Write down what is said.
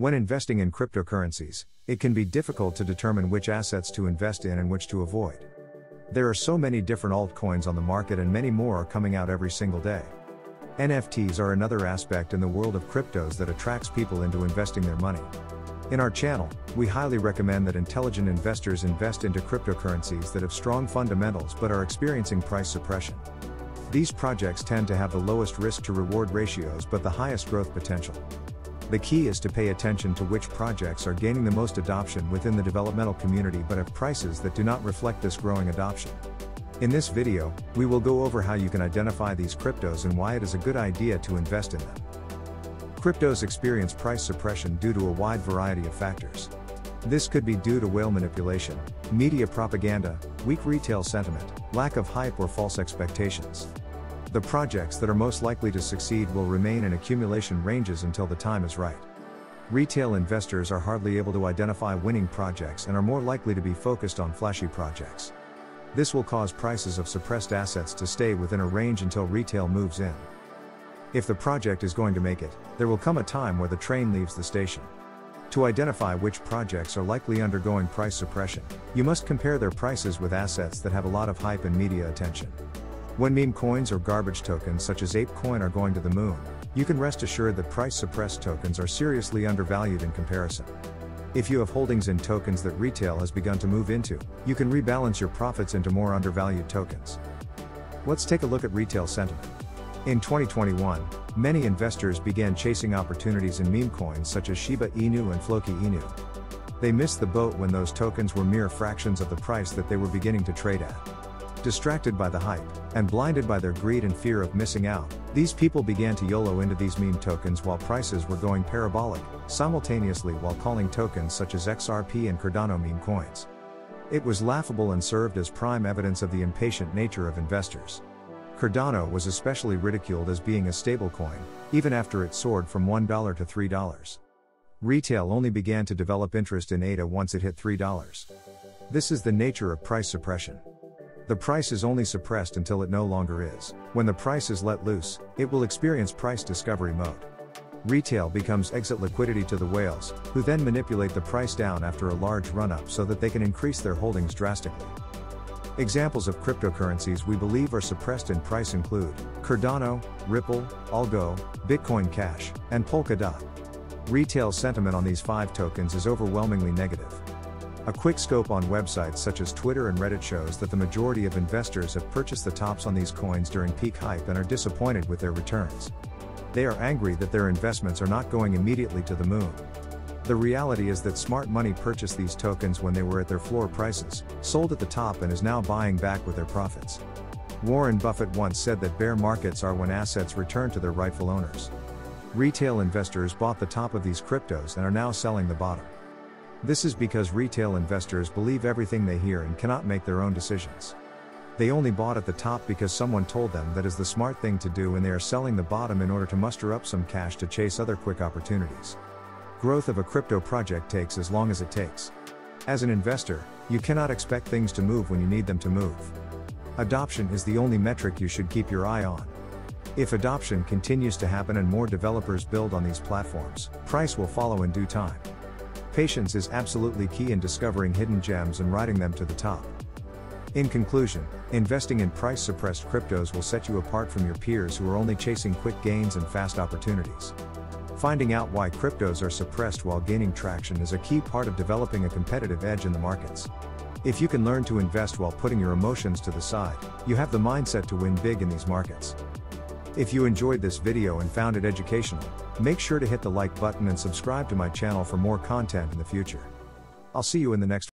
When investing in cryptocurrencies, it can be difficult to determine which assets to invest in and which to avoid. There are so many different altcoins on the market and many more are coming out every single day. NFTs are another aspect in the world of cryptos that attracts people into investing their money. In our channel, we highly recommend that intelligent investors invest into cryptocurrencies that have strong fundamentals but are experiencing price suppression. These projects tend to have the lowest risk to reward ratios but the highest growth potential. The key is to pay attention to which projects are gaining the most adoption within the developmental community but have prices that do not reflect this growing adoption. In this video, we will go over how you can identify these cryptos and why it is a good idea to invest in them. Cryptos experience price suppression due to a wide variety of factors. This could be due to whale manipulation, media propaganda, weak retail sentiment, lack of hype or false expectations. The projects that are most likely to succeed will remain in accumulation ranges until the time is right. Retail investors are hardly able to identify winning projects and are more likely to be focused on flashy projects. This will cause prices of suppressed assets to stay within a range until retail moves in. If the project is going to make it, there will come a time where the train leaves the station. To identify which projects are likely undergoing price suppression, you must compare their prices with assets that have a lot of hype and media attention. When meme coins or garbage tokens such as ApeCoin are going to the moon, you can rest assured that price suppressed tokens are seriously undervalued in comparison. If you have holdings in tokens that retail has begun to move into, you can rebalance your profits into more undervalued tokens. Let's take a look at retail sentiment. In 2021, many investors began chasing opportunities in meme coins such as Shiba Inu and Floki Inu. They missed the boat when those tokens were mere fractions of the price that they were beginning to trade at. Distracted by the hype, and blinded by their greed and fear of missing out, these people began to YOLO into these meme tokens while prices were going parabolic, simultaneously while calling tokens such as XRP and Cardano meme coins. It was laughable and served as prime evidence of the impatient nature of investors. Cardano was especially ridiculed as being a stablecoin, even after it soared from $1 to $3. Retail only began to develop interest in ADA once it hit $3. This is the nature of price suppression. The price is only suppressed until it no longer is. When the price is let loose, it will experience price discovery mode. Retail becomes exit liquidity to the whales, who then manipulate the price down after a large run up so that they can increase their holdings drastically. Examples of cryptocurrencies we believe are suppressed in price include Cardano, Ripple, Algo, Bitcoin Cash, and Polkadot. Retail sentiment on these five tokens is overwhelmingly negative. A quick scope on websites such as Twitter and Reddit shows that the majority of investors have purchased the tops on these coins during peak hype and are disappointed with their returns. They are angry that their investments are not going immediately to the moon. The reality is that smart money purchased these tokens when they were at their floor prices, sold at the top and is now buying back with their profits. Warren Buffett once said that bear markets are when assets return to their rightful owners. Retail investors bought the top of these cryptos and are now selling the bottom. This is because retail investors believe everything they hear and cannot make their own decisions. They only bought at the top because someone told them that is the smart thing to do and they are selling the bottom in order to muster up some cash to chase other quick opportunities. Growth of a crypto project takes as long as it takes. As an investor, you cannot expect things to move when you need them to move. Adoption is the only metric you should keep your eye on. If adoption continues to happen and more developers build on these platforms, price will follow in due time. Patience is absolutely key in discovering hidden gems and riding them to the top. In conclusion, investing in price suppressed cryptos will set you apart from your peers who are only chasing quick gains and fast opportunities. Finding out why cryptos are suppressed while gaining traction is a key part of developing a competitive edge in the markets. If you can learn to invest while putting your emotions to the side, you have the mindset to win big in these markets. If you enjoyed this video and found it educational, make sure to hit the like button and subscribe to my channel for more content in the future. I'll see you in the next